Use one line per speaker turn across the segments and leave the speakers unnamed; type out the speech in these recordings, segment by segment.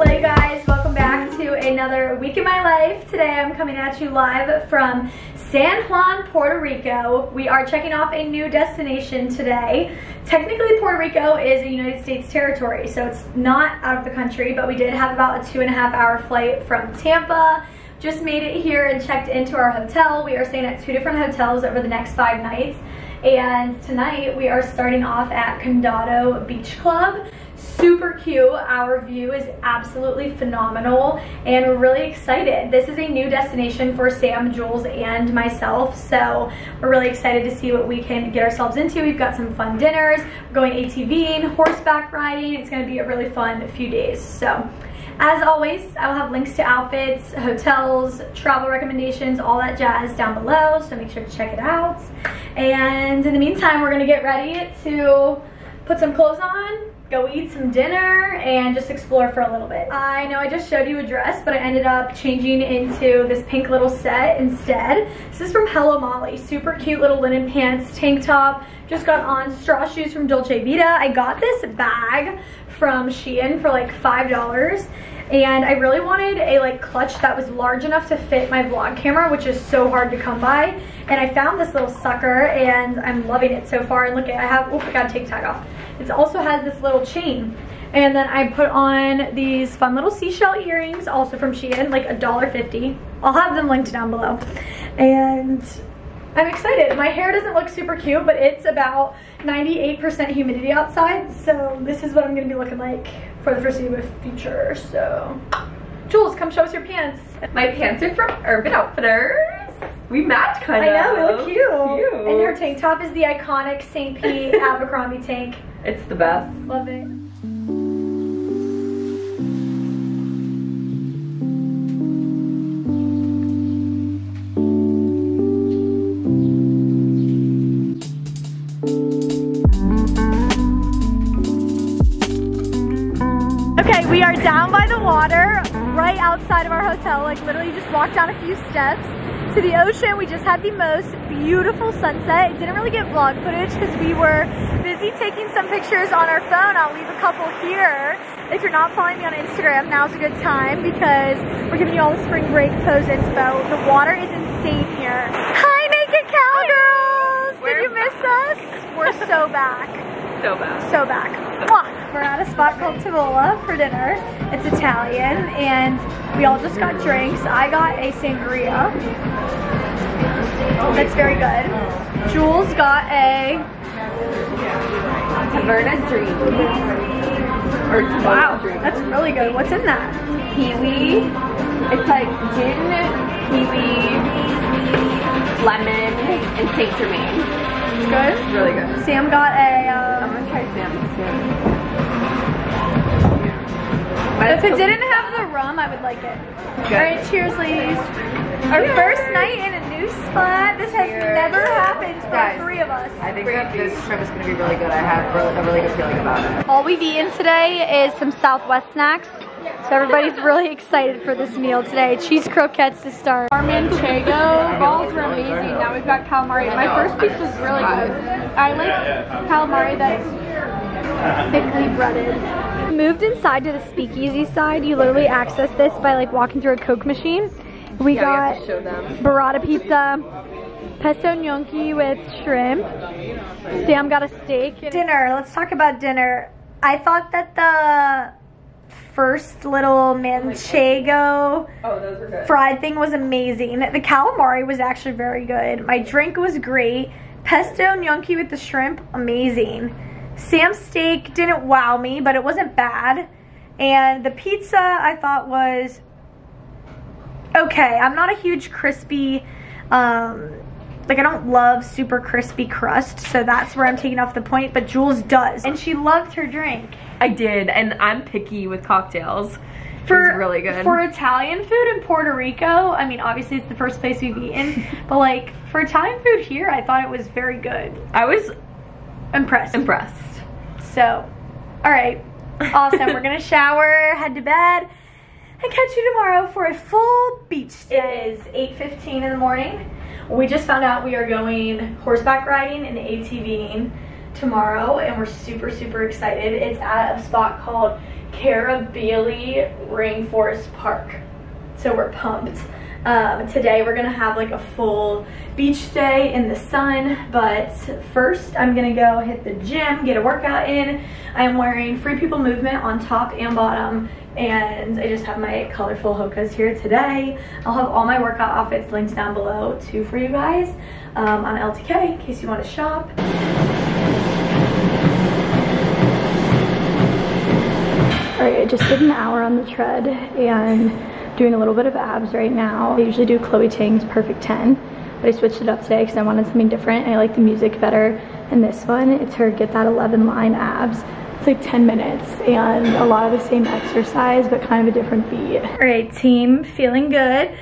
Hello guys, welcome back to another week in my life. Today I'm coming at you live from San Juan, Puerto Rico. We are checking off a new destination today. Technically Puerto Rico is a United States territory, so it's not out of the country, but we did have about a two and a half hour flight from Tampa. Just made it here and checked into our hotel. We are staying at two different hotels over the next five nights. And tonight we are starting off at Condado Beach Club super cute. Our view is absolutely phenomenal and we're really excited. This is a new destination for Sam, Jules, and myself. So we're really excited to see what we can get ourselves into. We've got some fun dinners, we're going ATVing, horseback riding. It's gonna be a really fun few days. So as always, I will have links to outfits, hotels, travel recommendations, all that jazz down below, so make sure to check it out. And in the meantime, we're gonna get ready to put some clothes on, go eat some dinner and just explore for a little bit. I know I just showed you a dress, but I ended up changing into this pink little set instead. This is from Hello Molly. Super cute little linen pants, tank top. Just got on straw shoes from Dolce Vita. I got this bag from Shein for like $5 and I really wanted a like clutch that was large enough to fit my vlog camera which is so hard to come by and I found this little sucker and I'm loving it so far and look at I have oh I gotta take tag off it also has this little chain and then I put on these fun little seashell earrings also from Shein like a dollar fifty I'll have them linked down below and I'm excited. My hair doesn't look super cute, but it's about 98% humidity outside, so this is what I'm gonna be looking like for the foreseeable future, so. Jules, come show us your pants.
My pants are from Urban Outfitters. We match kind of.
I know, they look cute. cute. And her tank top is the iconic St. Pete Abercrombie tank.
It's the best.
Love it. Okay, we are down by the water, right outside of our hotel. Like literally just walked down a few steps to the ocean. We just had the most beautiful sunset. It didn't really get vlog footage because we were busy taking some pictures on our phone. I'll leave a couple here. If you're not following me on Instagram, now's a good time because we're giving you all the spring break pose inspo. The water is insane here. Hi, Naked Cowgirls! Did you miss us? We're so back.
So back.
So back. We're at a spot called Tavola for dinner. It's Italian and we all just got drinks. I got a sangria. That's very good. Jules got a
Taverna Dream.
Or wow, that's really good. What's in that?
Kiwi. It's like gin, kiwi, lemon, and Saint Germain.
It's good?
It's really good.
Sam got a um,
I'm gonna try Sam's too.
If it didn't have the rum, I would like it. All right, cheers, ladies. Our first night in a new spot. This cheers. has never happened for Guys, three of us.
I think that this trip is going to be really good. I have really, a really good feeling about it.
All we've eaten today is some Southwest snacks. So everybody's really excited for this meal today. Cheese croquettes to start. Our manchego balls were amazing. Now we've got calamari. My first piece was really good. I like calamari that's thickly breaded moved inside to the speakeasy side. You literally access this by like walking through a Coke machine. We
yeah,
got burrata pizza, pesto gnocchi with shrimp. Sam got a steak. Dinner, let's talk about dinner. I thought that the first little manchego
oh,
fried thing was amazing. The calamari was actually very good. My drink was great. Pesto gnocchi with the shrimp, amazing. Sam's steak didn't wow me, but it wasn't bad. And the pizza I thought was okay. I'm not a huge crispy, um, like I don't love super crispy crust, so that's where I'm taking off the point, but Jules does. And she loved her drink.
I did, and I'm picky with cocktails. For really good.
For Italian food in Puerto Rico, I mean, obviously it's the first place we've eaten, but like for Italian food here, I thought it was very good.
I was
impressed.
Impressed.
So, all right, awesome. We're gonna shower, head to bed, and catch you tomorrow for a full beach day. It is 8.15 in the morning. We just found out we are going horseback riding and ATVing tomorrow and we're super, super excited. It's at a spot called Carabalí Rainforest Park. So we're pumped. Um, today we're gonna have like a full beach day in the sun, but first I'm gonna go hit the gym, get a workout in. I am wearing Free People Movement on top and bottom, and I just have my colorful Hokas here today. I'll have all my workout outfits linked down below too for you guys um, on LTK in case you wanna shop. All right, I just did an hour on the tread and doing a little bit of abs right now. I usually do Chloe Ting's Perfect 10, but I switched it up today because I wanted something different. I like the music better. And this one, it's her Get That 11 Line abs. Like 10 minutes and a lot of the same exercise, but kind of a different beat. All right, team, feeling good.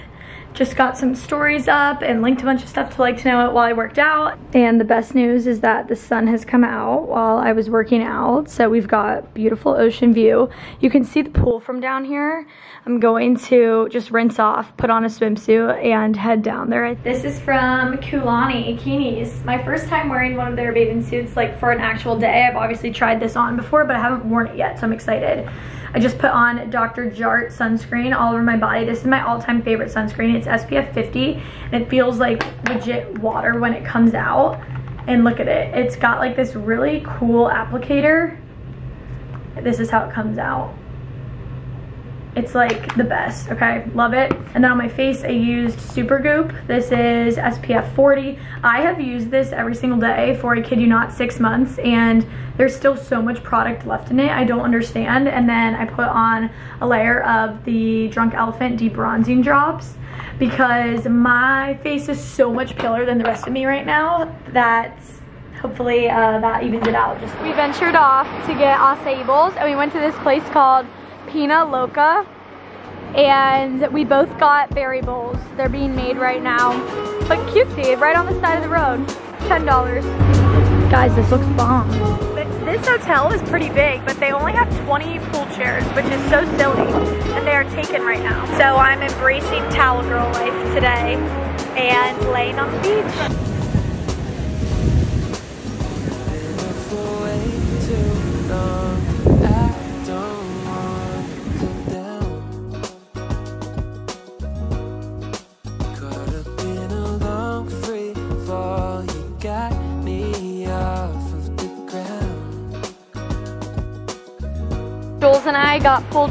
Just got some stories up and linked a bunch of stuff to like to know it while I worked out. And the best news is that the sun has come out while I was working out. So we've got beautiful ocean view. You can see the pool from down here. I'm going to just rinse off, put on a swimsuit and head down there. This is from Kulani Kinis. My first time wearing one of their bathing suits like for an actual day. I've obviously tried this on before, but I haven't worn it yet, so I'm excited. I just put on Dr. Jart sunscreen all over my body. This is my all-time favorite sunscreen. It's SPF 50 and it feels like legit water when it comes out. And look at it. It's got like this really cool applicator. This is how it comes out. It's like the best, okay? Love it. And then on my face, I used Supergoop. This is SPF 40. I have used this every single day for, I kid you not, six months. And there's still so much product left in it. I don't understand. And then I put on a layer of the Drunk Elephant Debronzing Drops because my face is so much paler than the rest of me right now that hopefully uh, that evens it out. Just we ventured off to get acai bowls and we went to this place called Pina Loca and we both got berry bowls. They're being made right now. But cutesy, right on the side of the road. $10. Guys, this looks bomb. This hotel is pretty big, but they only have 20 pool chairs, which is so silly. And they are taken right now. So I'm embracing towel girl life today and laying on the beach.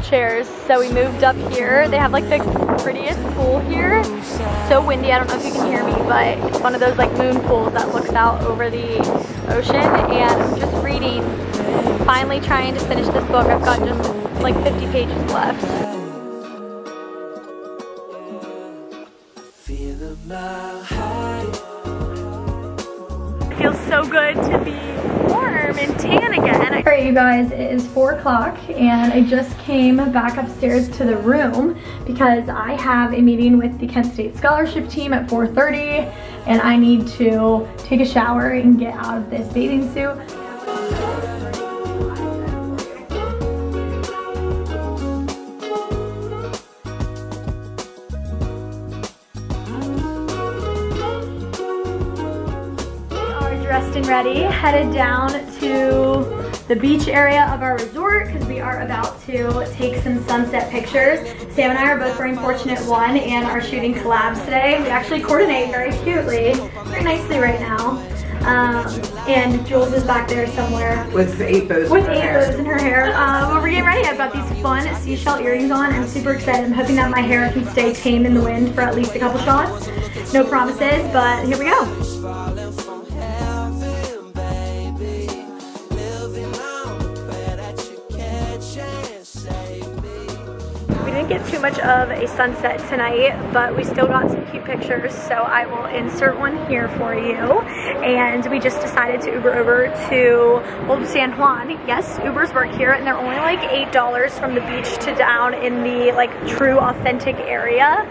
Chairs, so we moved up here. They have like the prettiest pool here. So windy, I don't know if you can hear me, but it's one of those like moon pools that looks out over the ocean. And I'm just reading, finally trying to finish this book. I've got just like 50 pages left. You guys, it is four o'clock and I just came back upstairs to the room because I have a meeting with the Kent State Scholarship Team at 4.30 and I need to take a shower and get out of this bathing suit. We are dressed and ready, headed down to the beach area of our resort because we are about to take some sunset pictures. Sam and I are both wearing Fortunate One and are shooting collabs today. We actually coordinate very cutely, very nicely right now. Um, and Jules is back there somewhere.
With eight bows
With eight bows in her hair. Um, but we're getting ready. I've got these fun seashell earrings on. I'm super excited. I'm hoping that my hair can stay tame in the wind for at least a couple shots. No promises, but here we go. Didn't get too much of a sunset tonight, but we still got some cute pictures, so I will insert one here for you. And we just decided to Uber over to Old San Juan. Yes, Ubers work here, and they're only like $8 from the beach to down in the like true authentic area.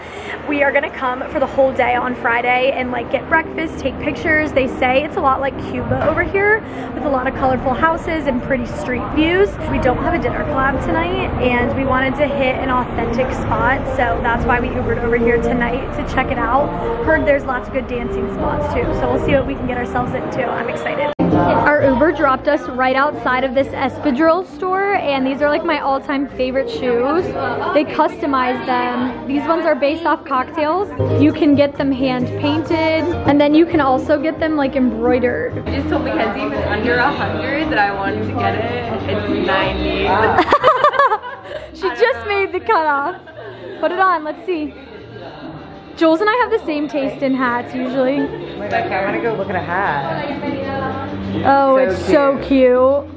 We are gonna come for the whole day on Friday and like get breakfast, take pictures. They say it's a lot like Cuba over here with a lot of colorful houses and pretty street views. We don't have a dinner collab tonight, and we wanted to hit an authentic authentic spot, so that's why we Ubered over here tonight to check it out. Heard there's lots of good dancing spots too, so we'll see what we can get ourselves into. I'm excited. Our Uber dropped us right outside of this Espadrille store and these are like my all-time favorite shoes. They customize them. These ones are based off cocktails. You can get them hand painted and then you can also get them like embroidered.
You just told McKenzie if it's under a hundred that I wanted to get it. It's 90.
She just made the cutoff. Put it on, let's see. Jules and I have the same taste in hats usually.
Okay, I'm gonna go look at a hat.
Oh,
So
it's so cute.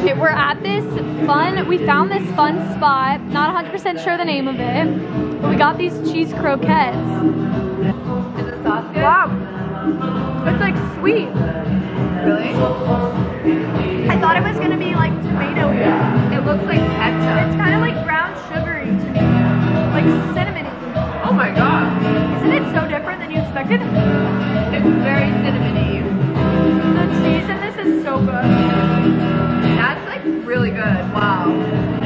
Okay, we're at this fun, we found this fun spot, not 100% sure the name of it, but we got these cheese croquettes.
Is the sauce good?
Wow, it's like sweet.
Really?
I thought it was gonna be like tomato
It looks like ketchup.
It's kind of like brown sugary to me, like cinnamony.
Oh my god.
Isn't it so different than you expected?
It's very cinnamony.
The cheese in this is so good.
That's like really good. Wow.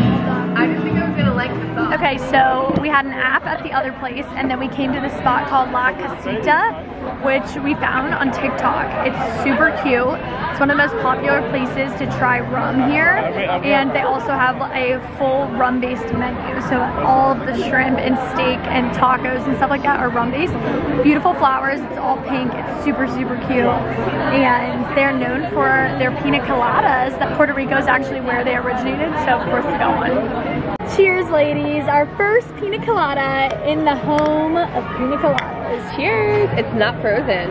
Okay, so we had an app at the other place, and then we came to this spot called La Casita, which we found on TikTok. It's super cute. It's one of the most popular places to try rum here, and they also have a full rum-based menu. So all the shrimp and steak and tacos and stuff like that are rum-based. Beautiful flowers. It's all pink. It's super super cute, and they're known for their pina coladas. That Puerto Rico is actually where they originated, so of course we got one. Cheers, ladies. Our first pina colada in the home of pina coladas.
Cheers. It's not frozen.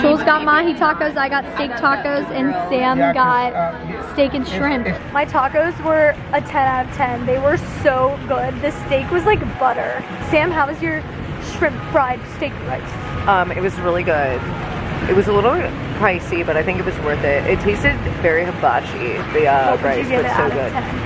Jules got mahi tacos, I got steak tacos, and Sam got steak and shrimp. My tacos were a 10 out of 10. They were so good. The steak was like butter. Sam, how was your shrimp fried steak rice?
Um, it was really good. It was a little pricey, but I think it was worth it. It tasted very hibachi, the uh,
What
rice,
you give
but so good.
10?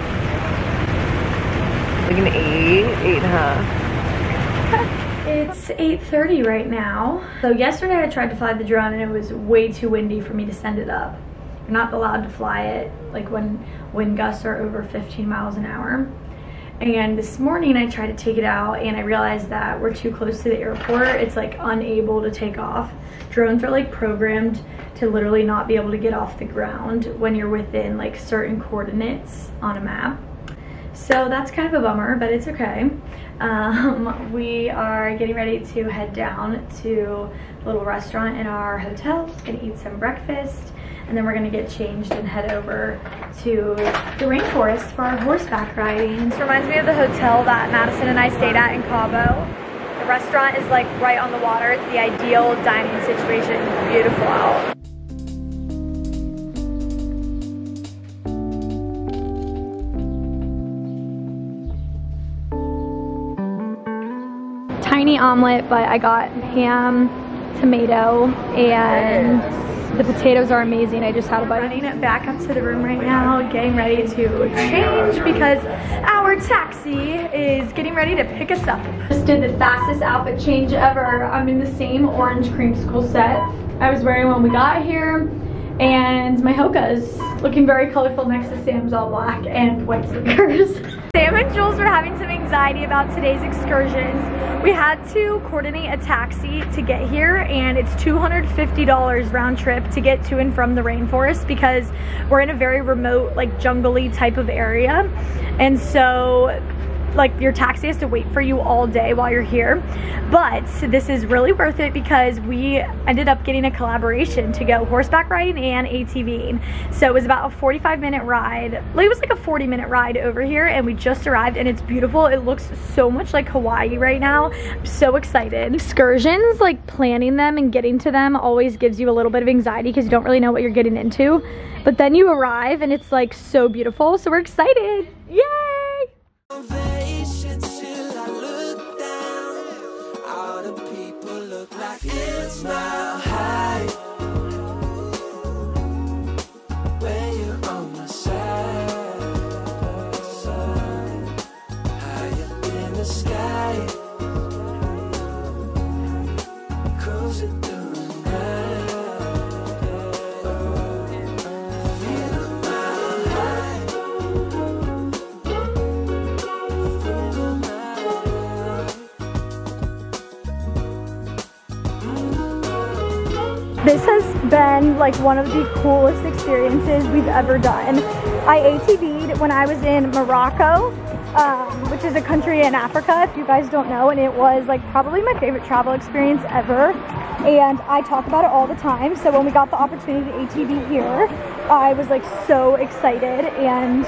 Like an eight, eight and a half.
It's 8.30 right now. So yesterday I tried to fly the drone and it was way too windy for me to send it up. You're not allowed to fly it like when wind gusts are over 15 miles an hour. And this morning I tried to take it out and I realized that we're too close to the airport. It's like unable to take off. Drones are like programmed to literally not be able to get off the ground when you're within like certain coordinates on a map. So that's kind of a bummer, but it's okay. Um, we are getting ready to head down to a little restaurant in our hotel, gonna eat some breakfast, and then we're gonna get changed and head over to the rainforest for our horseback riding. This reminds me of the hotel that Madison and I stayed at in Cabo. The restaurant is like right on the water. It's the ideal dining situation. Beautiful out. Omelet, but I got ham, tomato, and the potatoes are amazing. I just had a bite. Running it back up to the room right now, getting ready to change because our taxi is getting ready to pick us up. Just did the fastest outfit change ever. I'm in the same orange creamsicle set I was wearing when we got here. And my Hoka is looking very colorful next to Sam's all black and white sneakers. Sam and Jules were having some anxiety about today's excursions. We had to coordinate a taxi to get here and it's $250 round trip to get to and from the rainforest because we're in a very remote like jungly type of area. And so like your taxi has to wait for you all day while you're here. But this is really worth it because we ended up getting a collaboration to go horseback riding and ATVing so it was about a 45 minute ride. It was like a 40 minute ride over here and we just arrived and it's beautiful. It looks so much like Hawaii right now. I'm so excited. Excursions like planning them and getting to them always gives you a little bit of anxiety because you don't really know what you're getting into. But then you arrive and it's like so beautiful. So we're excited. Yay
Salvation till I look down. All the people look like it's mile high.
Like one of the coolest experiences we've ever done. I ATV'd when I was in Morocco, um, which is a country in Africa, if you guys don't know, and it was like probably my favorite travel experience ever. And I talk about it all the time. So when we got the opportunity to ATV here, I was like so excited and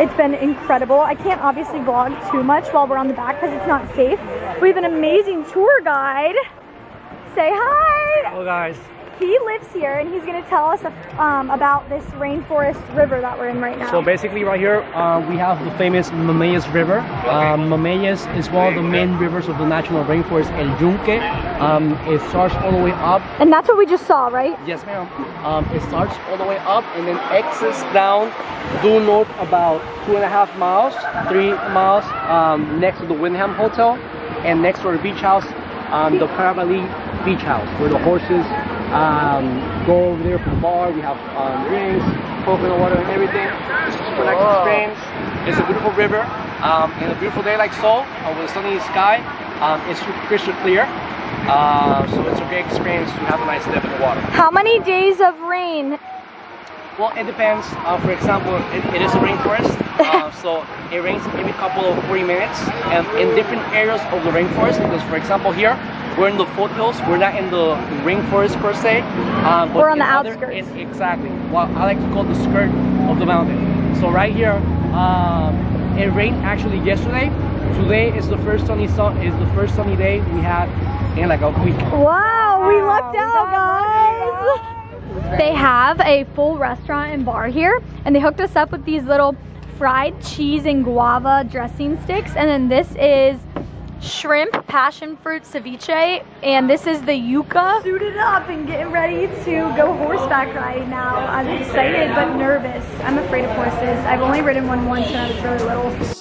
it's been incredible. I can't obviously vlog too much while we're on the back because it's not safe. We have an amazing tour guide. Say hi.
Hello guys.
He lives here and he's gonna tell us um, about this rainforest river that we're in right now.
So basically right here uh, we have the famous Mameyes River. Um, Mameyes is one of the main rivers of the national rainforest El Yunque. Um, it starts all the way up.
and that's what we just saw, right?
Yes ma'am. Um, it starts all the way up and then exits down due north about two and a half miles, three miles um, next to the Wyndham Hotel and next to our beach house, um, the Paravali Beach House where the horses um, go over there for the bar. We have um, drinks, coconut water and everything. It's a super nice experience. It's a beautiful river. Um, and a beautiful day like so, uh, with a sunny sky, um, it's super crystal clear. Uh, so it's a great experience to have a nice dip in the water.
How many days of rain?
Well, it depends. Uh, for example, it, it is a rainforest, uh, so it rains every couple of 40 minutes, and in different areas of the rainforest. Because, for example, here we're in the foothills. We're not in the rainforest per se. Um, but
We're on the
other-
outskirts.
in- exactly. What I like to call the skirt of the mountain. So right here, um, it rained actually yesterday. Today is the first sunny sun is the first sunny day we had in like a week.
Wow, we lucked out, guys. They have a full restaurant and bar here, and they hooked us up with these little fried cheese and guava dressing sticks. And then this is shrimp passion fruit ceviche, and this is the yuca. Suited up and getting ready to go horseback riding now. I'm excited but nervous. I'm afraid of horses. I've only ridden one once when I was really little.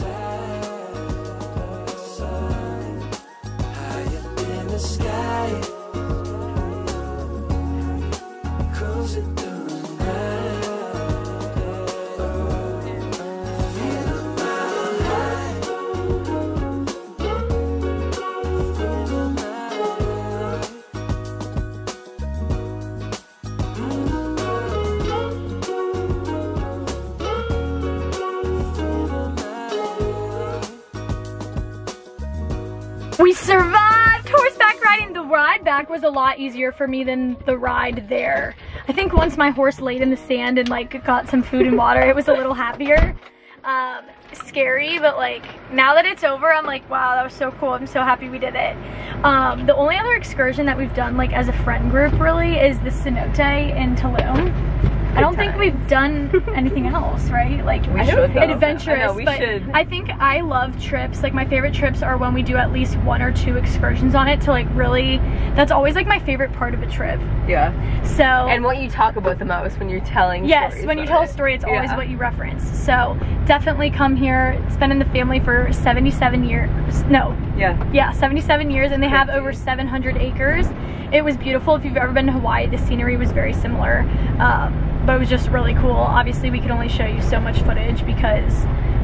Was a lot easier for me than the ride there. I think once my horse laid in the sand and like got some food and water, it was a little happier. Um, scary, but like now that it's over, I'm like, wow, that was so cool. I'm so happy we did it. Um, the only other excursion that we've done like as a friend group really is the cenote in Tulum. I don't think we've done anything else, right? Like
We should, though.
adventurous,
I know, we
but
should.
I think I love trips. Like my favorite trips are when we do at least one or two excursions on it to like really. That's always like my favorite part of a trip.
Yeah.
So
And what you talk about the most when you're telling
yes, when you tell a story, it's always
Yeah.
what you reference. So definitely come here. It's been in the family for 77 years. No,
Yeah.
yeah, 77 years, and they have over 700 acres. It was beautiful. If you've ever been to Hawaii, the scenery was very similar, um, but it was just really cool. Obviously, we could only show you so much footage because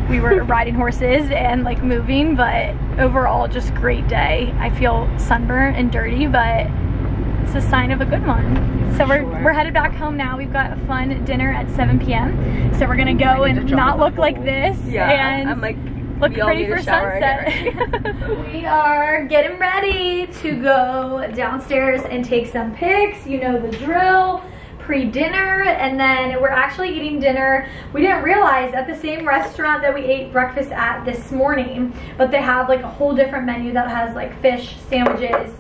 we were riding horses and like moving, but overall, just great day. I feel sunburnt and dirty, but it's a sign of a good one. So we're,
Sure.
we're headed back home now. We've got a fun dinner at 7 p.m. So we're gonna go and not look like this
Yeah.
and
I'm like,
look
we
pretty for sunset. we are getting ready to go downstairs and take some pics. You know the drill. Pre-dinner, and then we're actually eating dinner. We didn't realize at the same restaurant that we ate breakfast at this morning, but they have like a whole different menu that has like fish sandwiches.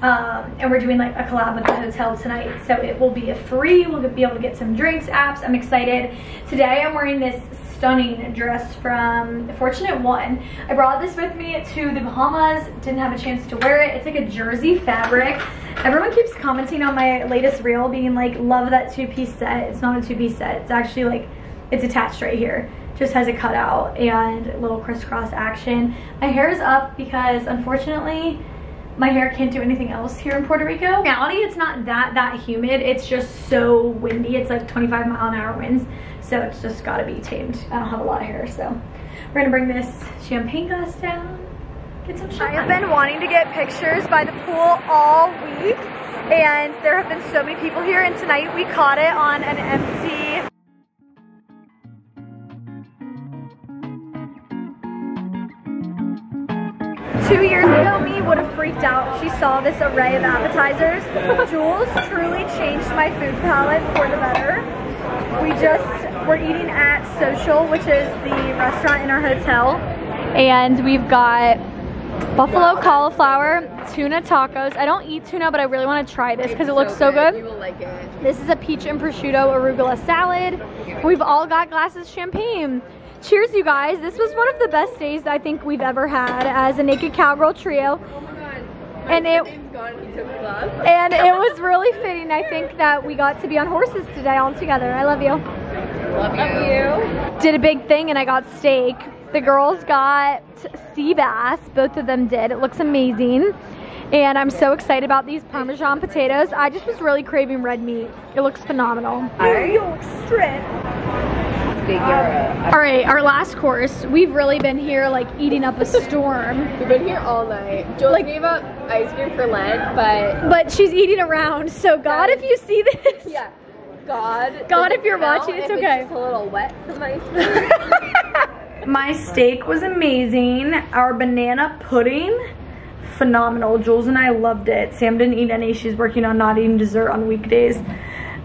Um, and we're doing like a collab with the hotel tonight, so it will be a free. We'll be able to get some drinks, apps. I'm excited. Today I'm wearing this stunning dress from Fortunate One. I brought this with me to the Bahamas, didn't have a chance to wear it. It's like a jersey fabric. Everyone keeps commenting on my latest reel being like, love that two-piece set. It's not a two-piece set. It's actually like, it's attached right here. Just has a cutout and a little crisscross action. My hair is up because unfortunately, my hair can't do anything else here in Puerto Rico. Reality, it's not that, that humid. It's just so windy. It's like 25 mile an hour winds. So it's just gotta be tamed. I don't have a lot of hair, so. We're gonna bring this champagne glass down, get some shine. I have been wanting to get pictures by the pool all week and there have been so many people here and tonight we caught it on an empty Two years ago, me would have freaked out if she saw this array of appetizers. Jules truly changed my food palette for the better. We just, we're eating at Social, which is the restaurant in our hotel. And we've got buffalo cauliflower, tuna tacos. I don't eat tuna, but I really want to try this because it looks so good.
You will like it.
This is a peach and prosciutto arugula salad. We've all got glasses of champagne. Cheers, you guys. This was one of the best days I think we've ever had as a Naked Cowgirl trio.
Oh my god.
And it-
gone. He took class.
And it was really fitting, I think, that we got to be on horses today all together. I love you.
Love you.
Did a big thing and I got steak. The girls got sea bass. Both of them did. It looks amazing. And I'm so excited about these Parmesan potatoes. I just was really craving red meat. It looks phenomenal. New York strip. All right, our last course. We've really been here like eating up a storm.
We've been here all night. Jules
Like-
gave up ice cream for Lent, but
But she's eating around, so God, if you see this.
yeah. God.
God, if you're watching, it's okay.
just a little wet cream.
My steak was amazing. Our banana pudding, phenomenal. Jules and I loved it. Sam didn't eat any. She's working on not eating dessert on weekdays.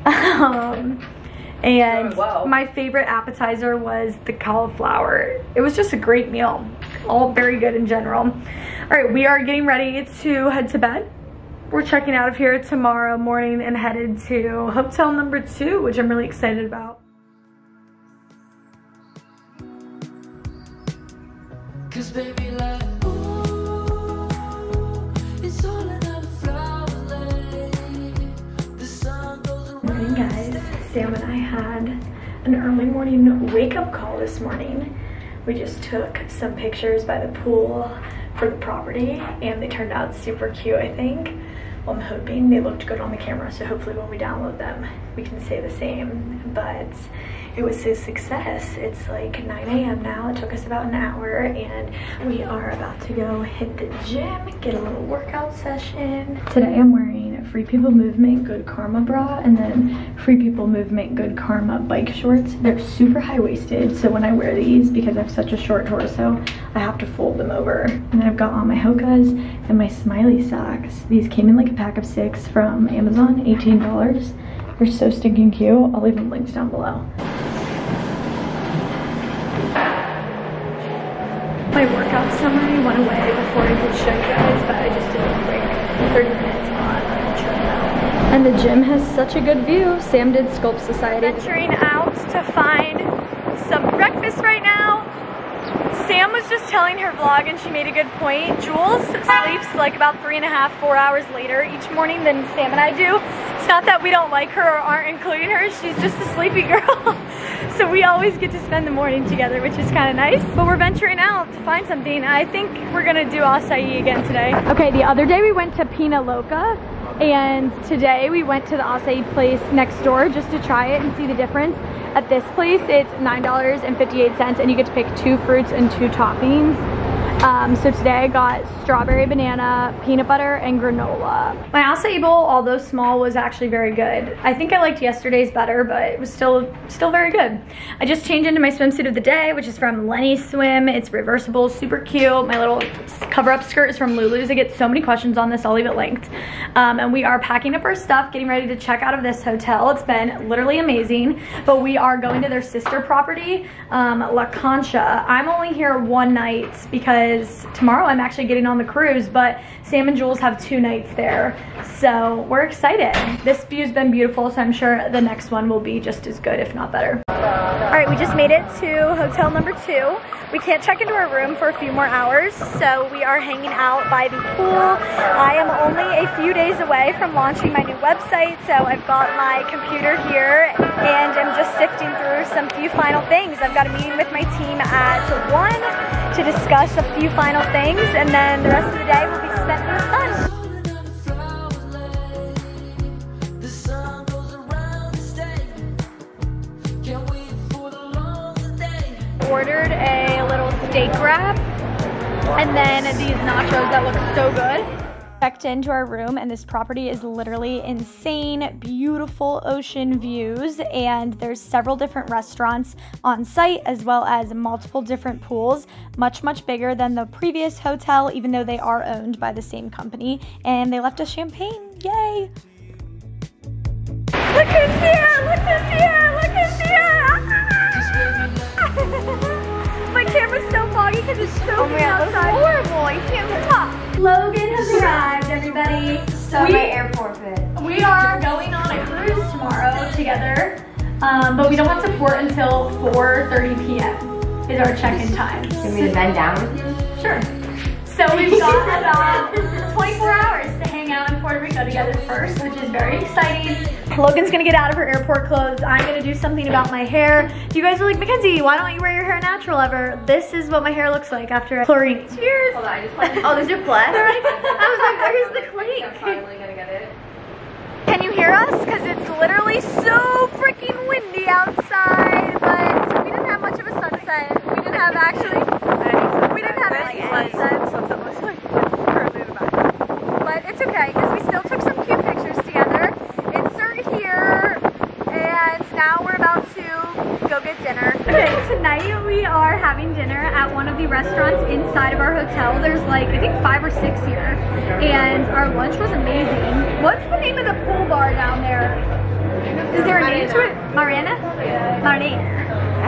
Um, and
Oh, wow.
my favorite appetizer was the cauliflower. It was just a great meal. All very good in general. All right, we are getting ready to head to bed. We're checking out of here tomorrow morning and headed to hotel number two, which I'm really excited about.
Cause baby like ooh, it's all another flower lay. The sun goes around.
Morning guys, Sam and I had an early morning wake up call this morning. We just took some pictures by the pool for the property and they turned out super cute I think. Well, I'm hoping they looked good on the camera so hopefully when we download them we can say the same but it was a success. It's like 9 a.m. now. It took us about an hour and we are about to go hit the gym, get a little workout session. Today I'm wearing Free People Movement Good Karma bra and then Free People Movement Good Karma bike shorts. They're super high-waisted so when I wear these because I have such a short torso I have to fold them over. And then I've got on my Hokas and my smiley socks. These came in like a pack of six from Amazon, $18. They're so stinking cute. I'll leave them links down below. My workout summary went away before I could show you guys, but I just did a quick 30 minutes. And the gym has such a good view. Sam did Sculpt Society. Venturing out to find some breakfast right now. Sam was just telling her vlog and she made a good point. Jules sleeps like about three and a half, four hours later each morning than Sam and I do. It's not that we don't like her or aren't including her, she's just a sleepy girl. so we always get to spend the morning together, which is kind of nice. But we're venturing out to find something. I think we're gonna do acai again today. Okay, the other day we went to Pina Loca and today we went to the acai place next door just to try it and see the difference. At this place, it's $9.58 and you get to pick two fruits and two toppings. Um, so today I got strawberry banana, peanut butter, and granola. My acai bowl, although small, was actually very good. I think I liked yesterday's better, but it was still still very good. I just changed into my swimsuit of the day, which is from Lenny Swim. It's reversible, super cute. My little cover-up skirt is from Lulu's. I get so many questions on this, I'll leave it linked. Um, and we are packing up our stuff, getting ready to check out of this hotel. It's been literally amazing, but we are going to their sister property, um, La Concha. I'm only here one night because tomorrow I'm actually getting on the cruise, but Sam and Jules have two nights there. So we're excited. This view's been beautiful, so I'm sure the next one will be just as good, if not better. All right, we just made it to hotel number two. We can't check into our room for a few more hours, so we are hanging out by the pool. I am only a few days away from launching my new website, so I've got my computer here and I'm just sifting through some few final things. I've got a meeting with my team at 1 to discuss a few final things, and then the rest of the day will be spent in the sun. Ordered a little steak wrap And then these nachos that look so good. Checked into our room, and this property is literally insane. Beautiful ocean views, and there's several different restaurants on site as well as multiple different pools. Much, much bigger than the previous hotel, even though they are owned by the same company. And they left us champagne. Yay! Look who's here! Look who's here! Look who's here! My camera's so foggy because it's so
Oh man,
outside.
horrible. You can't talk.
Logan has arrived, everybody.
So
we,
my airport fit.
we are going on a cruise tomorrow together, um, but we don't have to port until 4.30 p.m. is our check-in time.
Can we bend down with you?
Sure. So we've got about 24 hours to hang out in Puerto Rico together first, which is very exciting. Logan's gonna get out of her airport clothes. I'm gonna do something about my hair. You guys are like, McKenzie, why don't you wear your hair natural ever? This is what my hair looks like after chlorine. Cheers.
Hold on, I just Oh, there's your plastic?
I was like, where's the clink?
I'm finally gonna get it.
Can you hear us? Because it's literally so freaking windy outside, but we didn't have much of a sunset. We didn't have actually, we didn't have any sunset. But it's okay, because we still took some cute pictures together. It's Insert here, and now we're about to go get dinner. Okay, tonight we are having dinner at one of the restaurants inside of our hotel. There's like, I think five or six here. And our lunch was amazing. What's the name of the pool bar down there? Is there a name to it? Mariana? Mariana.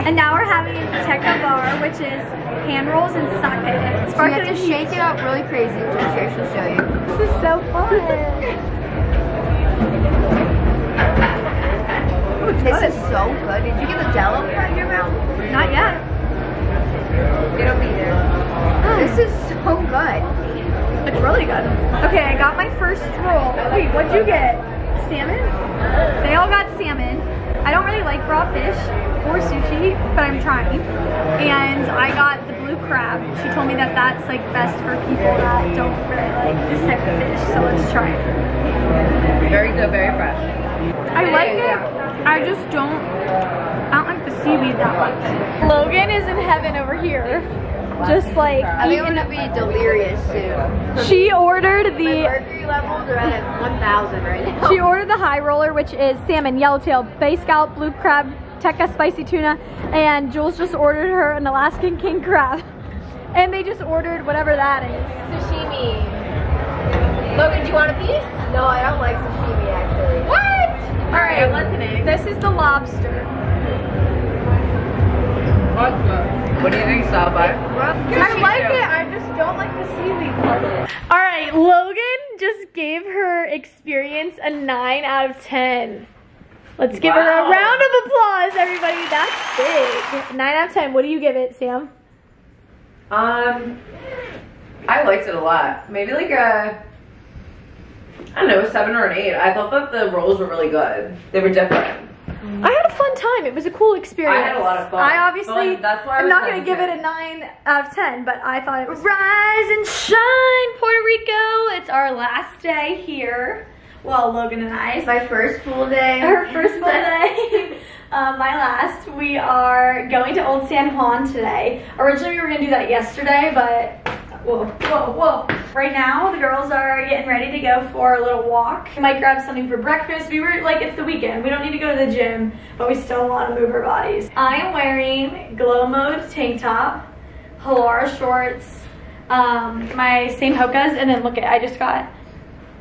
And now we're having Teca Bar, which is hand rolls and suck it. sake.
So you have to shake it up really crazy, which I'm sure she'll show you.
This is so fun.
This is so good. Did you get the jello part in your mouth?
Not yet.
It'll be there. This is so good.
It's really good. Okay, I got my first roll. Wait, what'd you get? Salmon? They all got salmon. I don't really like raw fish or sushi, but I'm trying. And I got blue crab. She told me that that's like best for people that don't really like this type of fish, so let's try it.
Very good, very fresh.
I like it. I just don't, I don't like the seaweed that much. Logan is in heaven over here. Just like
I think I'm gonna be delirious soon.
She ordered
My
the
mercury levels are at 1,000 right now.
she ordered the high roller, which is salmon, yellowtail, bay scallop, blue crab, tekka spicy tuna, and Jules just ordered her an Alaskan king crab. And they just ordered whatever that is.
Sashimi. Logan, do you want a piece? No, I don't like sashimi actually.
What? All right,
I'm listening.
This is the lobster.
What do you think, Saba?
I like it. I just don't like the seaweed part. of it. All right, Logan just gave her experience a 9 out of 10. Let's give her a round of applause, everybody. That's big. 9 out of 10. What do you give it, Sam?
Um, I liked it a lot. Maybe like a, I don't know, a seven or an eight. I thought that the rolls were really good. They were different.
I had a fun time. It was a cool experience.
I had a lot of fun.
I obviously,
that's why I
I'm not going to give it a 9 out of 10, but I thought it was Rise and shine, Puerto Rico. It's our last day here. Well, Logan and I.
It's my first full day.
Her first full day. um, my last. We are going to Old San Juan today. Originally, we were going to do that yesterday, but whoa, whoa, whoa. Right now, the girls are getting ready to go for a little walk. We might grab something for breakfast. We were like, it's the weekend. We don't need to go to the gym, but we still want to move our bodies. I am wearing glow mode tank top, Halara shorts, um, my same Hokas, and then look at I just got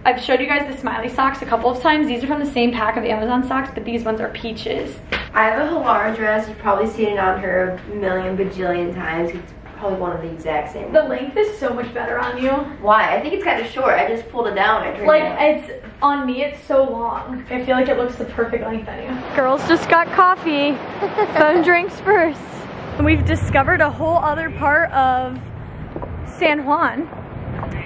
I've showed you guys the smiley socks a couple of times. These are from the same pack of Amazon socks, but these ones are peaches.
I have a Halara dress. You've probably seen it on her a million bajillion times. It's probably one of the exact same.
The length is so much better on you.
Why? I think it's kind of short. I just pulled it down. I
Like
it
it's on me, it's so long. I feel like it looks the perfect length on you. Girls just got coffee. Phone drinks first. And We've discovered a whole other part of San Juan.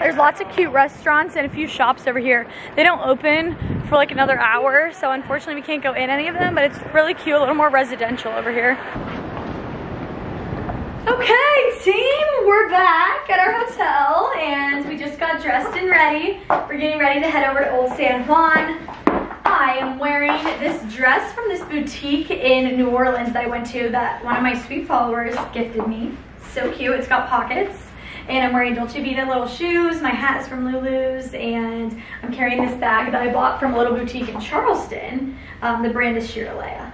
There's lots of cute restaurants and a few shops over here. They don't open for like another hour, so unfortunately we can't go in any of them, but it's really cute, a little more residential over here. Okay, team, we're back at our hotel and we just got dressed and ready. We're getting ready to head over to Old San Juan. I am wearing this dress from this boutique in New Orleans that I went to that one of my sweet followers gifted me. So cute, it's got pockets. And I'm wearing Dolce Vita little shoes. My hat is from Lulu's, and I'm carrying this bag that I bought from a little boutique in Charleston. Um, the brand is Shirlea.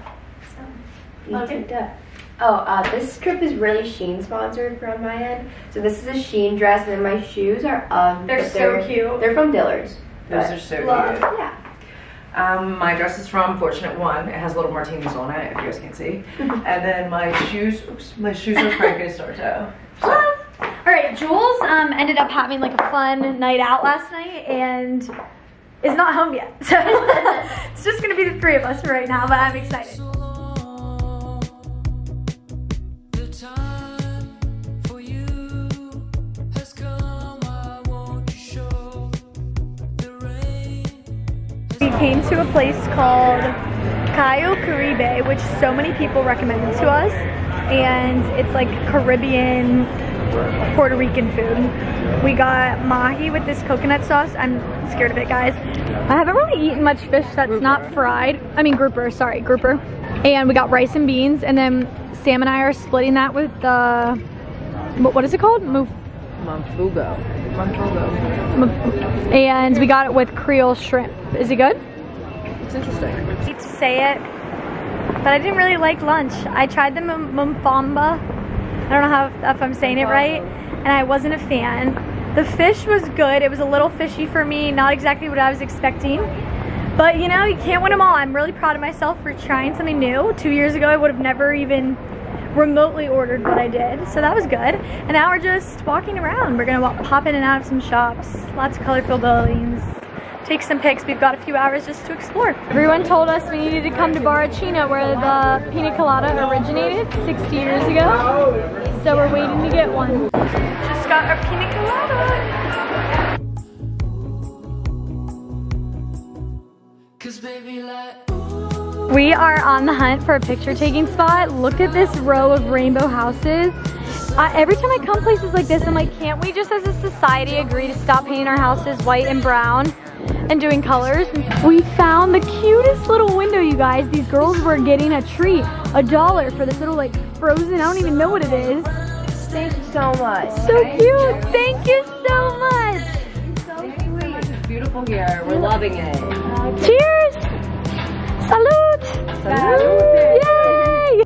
So,
You. Oh, uh, this trip is really Shein sponsored from my end. So this is a Shein dress, and then my shoes are um.
They're
but
so cute.
They're from Dillard's.
Those are so
Love.
cute.
Yeah.
Um, my dress is from Fortunate One. It has little martinis on it, if you guys can see. and then my shoes, oops, my shoes are Franco Sarto.
All right, Jules um, ended up having like a fun night out last night and is not home yet. So it's just gonna be the three of us right now, but I'm excited.
The time for you has come. I want to show the rain.
We came to a place called Cayo Caribe, which so many people recommended to us, and it's like Caribbean, Puerto Rican food. We got mahi with this coconut sauce. I'm scared of it, guys. I haven't really eaten much fish that's not fried. I mean grouper, sorry, grouper. And we got rice and beans, and then Sam and I are splitting that with the, what what is it called? Muf
mofongo.
and we got it with Creole shrimp. Is it good?
It's interesting.
I hate to say it, but I didn't really like lunch. I tried the mum- mumfamba. I don't know how if I'm saying it right, and I wasn't a fan. The fish was good. It was a little fishy for me, not exactly what I was expecting. But you know, you can't win them all. I'm really proud of myself for trying something new. Two years ago, I would have never even remotely ordered what I did, so that was good. And now we're just walking around. We're gonna walk, pop in and out of some shops, lots of colorful buildings, take some pics. We've got a few hours just to explore. Everyone told us we needed to come to Barrachina where the pina colada originated 60 years ago. So we're waiting to get one. Just got our pina colada.
Cause baby, like,
We are on the hunt for a picture taking spot. Look at this row of rainbow houses. Uh, every time I come places like this, I'm like, can't we just as a society agree to stop painting our houses white and brown and doing colors? We found the cutest little window, you guys. These girls were getting a treat, a dollar for this little like frozen, I don't even know what it is.
Thank you so much.
So cute. Thank you so much.
It's so sweet. It's beautiful here. We're loving it.
Cheers. Salute! Salute. Yay.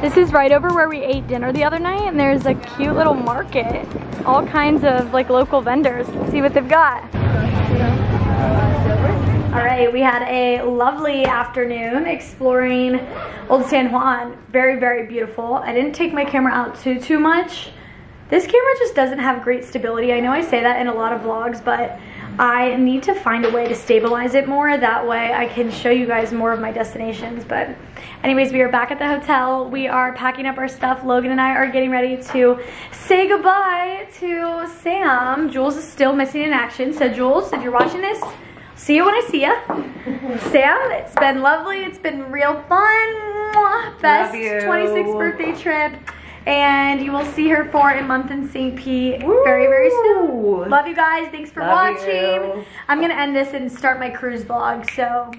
This is right over where we ate dinner the other night and there's a cute little market. All kinds of like local vendors. See what they've got. All right, we had a lovely afternoon exploring Old San Juan. Very, very beautiful. I didn't take my camera out too, too much. This camera just doesn't have great stability. I know I say that in a lot of vlogs, but I need to find a way to stabilize it more. That way I can show you guys more of my destinations. But anyways, we are back at the hotel. We are packing up our stuff. Logan and I are getting ready to say goodbye to Sam. Jules is still missing in action. So Jules, if you're watching this, see you when I see you. Sam, it's been lovely. It's been real fun. Best
Love
26th birthday trip. And you will see her for a month in St. Pete very, very soon. Love you guys. Thanks for
Love
watching.
you.
I'm going to end this and start my cruise vlog. So